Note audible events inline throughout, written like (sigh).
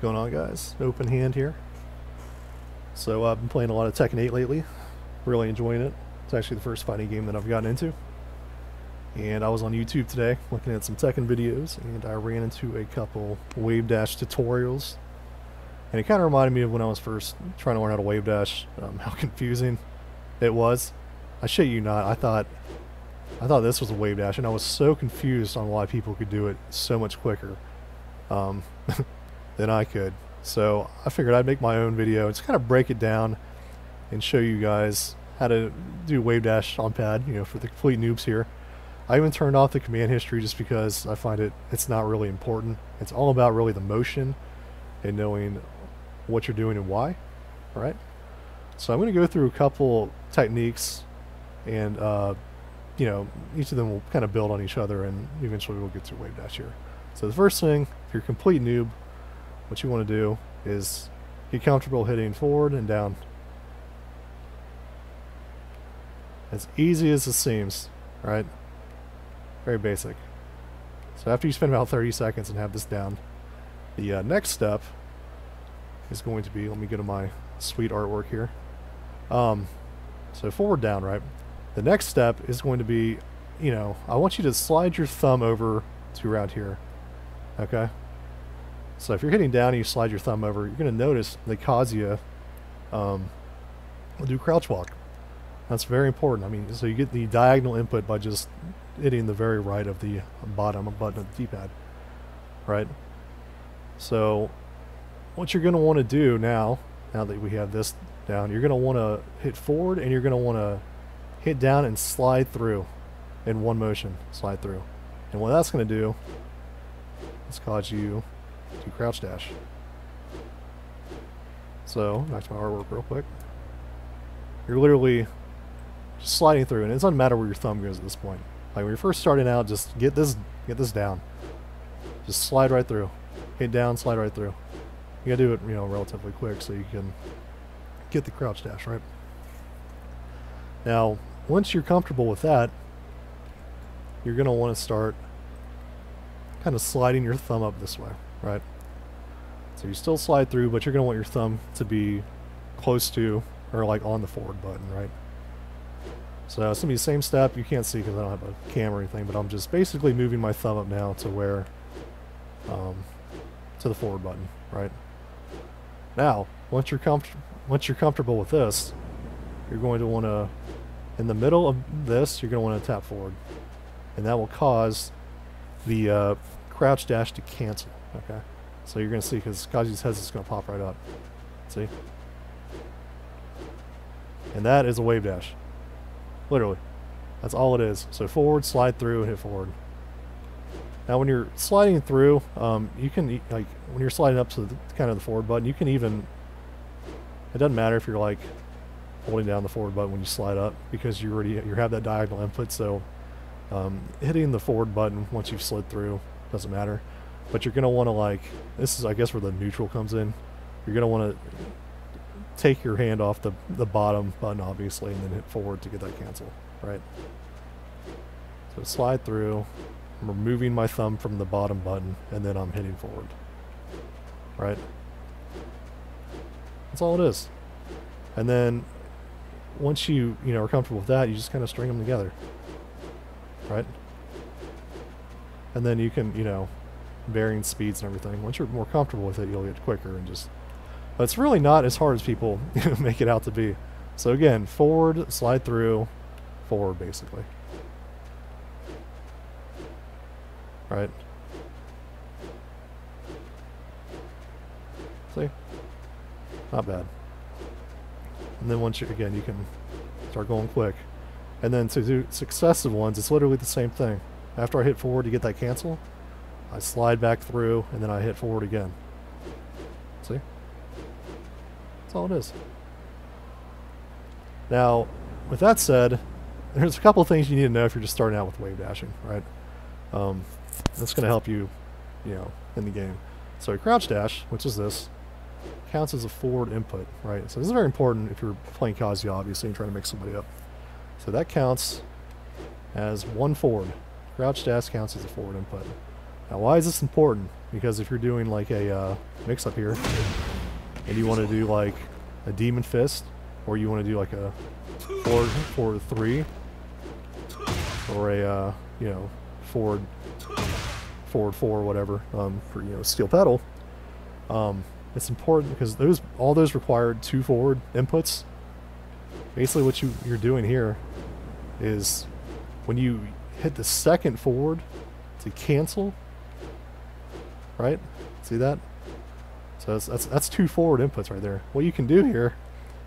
going on guys? Openhand here. So I've been playing a lot of Tekken 8 lately. Really enjoying it. It's actually the first fighting game that I've gotten into. And I was on YouTube today looking at some Tekken videos and I ran into a couple wave dash tutorials. And it kind of reminded me of when I was first trying to learn how to wave dash, um, (laughs) how confusing it was. I shit you not, I thought I thought this was a wave dash and I was so confused on why people could do it so much quicker um, (laughs) than I could. So I figured I'd make my own video and just kind of break it down and show you guys how to do wave dash on pad, you know, for the complete noobs here. I even turned off the command history just because I find it it's not really important. It's all about really the motion and knowing what you're doing and why. All right. So I'm going to go through a couple techniques and uh, you know each of them will kind of build on each other and eventually we'll get to wave dash here. So the first thing, if you're a complete noob, what you want to do is get comfortable hitting forward and down. As easy as it seems, right? Very basic. So after you spend about 30 seconds and have this down, the uh, next step is going to be, let me go to my sweet artwork here. Um, so forward down, right? The next step is going to be, you know, I want you to slide your thumb over to around here. Okay? So if you're hitting down and you slide your thumb over, you're going to notice the Kazuya um, will do crouch walk. That's very important. I mean, so you get the diagonal input by just hitting the very right of the bottom button of the D-pad, right? So what you're going to want to do now, now that we have this down, you're going to want to hit forward and you're going to want to hit down and slide through in one motion, slide through. And what that's going to do is cause you to crouch dash. So, back to my artwork real quick. You're literally just sliding through, and it doesn't matter where your thumb goes at this point. Like when you're first starting out, just get this get this down. Just slide right through. Hit down, slide right through. You gotta do it, you know, relatively quick so you can get the crouch dash, right? Now, once you're comfortable with that, you're gonna want to start kind of sliding your thumb up this way, right? So you still slide through, but you're gonna want your thumb to be close to or like on the forward button, right? So it's going to be the same step. You can't see because I don't have a camera or anything, but I'm just basically moving my thumb up now to where, um, to the forward button, right? Now, once you're, comf once you're comfortable with this, you're going to want to, in the middle of this, you're going to want to tap forward. And that will cause the uh, crouch dash to cancel, okay? So you're going to see, because Kazu's head is going to pop right up. See? And that is a wave dash. Literally. That's all it is. So forward, slide through, and hit forward. Now when you're sliding through, um, you can, like, when you're sliding up to the, kind of the forward button, you can even, it doesn't matter if you're like holding down the forward button when you slide up because you already, you have that diagonal input, so um, hitting the forward button once you've slid through doesn't matter. But you're going to want to like, this is I guess where the neutral comes in. You're going to want to take your hand off the, the bottom button, obviously, and then hit forward to get that cancel, right? So slide through, I'm removing my thumb from the bottom button, and then I'm hitting forward, right? That's all it is. And then once you, you know, are comfortable with that, you just kind of string them together, right? And then you can, you know, varying speeds and everything. Once you're more comfortable with it, you'll get quicker and just but it's really not as hard as people (laughs) make it out to be. So again, forward, slide through, forward basically. Right? See? Not bad. And then once you, again, you can start going quick. And then to do successive ones, it's literally the same thing. After I hit forward to get that cancel, I slide back through, and then I hit forward again. See? That's all it is. Now, with that said, (laughs) there's a couple things you need to know if you're just starting out with wave dashing, right? Um, that's going to help you, you know, in the game. So a crouch dash, which is this, counts as a forward input, right? So this is very important if you're playing Kazuya, obviously, and trying to make somebody up. So that counts as one forward. Crouch dash counts as a forward input. Now, why is this important? because if you're doing like a uh, mix up here and you want to do like a demon fist or you want to do like a forward forward three or a uh, you know forward forward four whatever um, for you know steel pedal um, it's important because those all those required two forward inputs basically what you you're doing here is when you hit the second forward to cancel right? See that? So that's, that's that's two forward inputs right there. What you can do here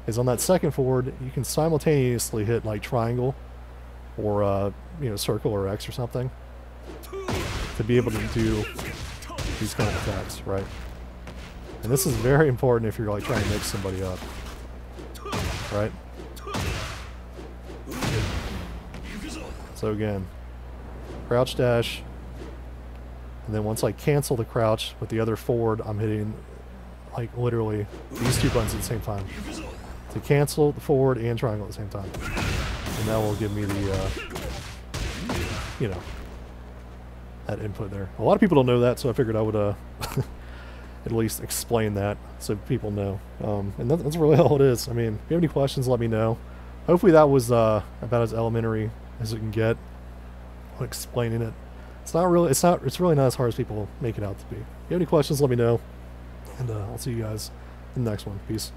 is on that second forward you can simultaneously hit like triangle or uh, you know circle or X or something to be able to do these kind of attacks right? And this is very important if you're like trying to mix somebody up right? So again crouch dash and then once I cancel the crouch with the other forward I'm hitting like literally these two buttons at the same time. To cancel the forward and triangle at the same time. And that will give me the uh, you know that input there. A lot of people don't know that so I figured I would uh (laughs) at least explain that so people know. Um, and that, that's really (laughs) all it is. I mean if you have any questions let me know. Hopefully that was uh, about as elementary as it can get on explaining it it's not really, it's not, it's really not as hard as people make it out to be. If you have any questions, let me know. And uh, I'll see you guys in the next one. Peace.